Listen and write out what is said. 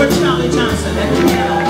for Charlie Johnson.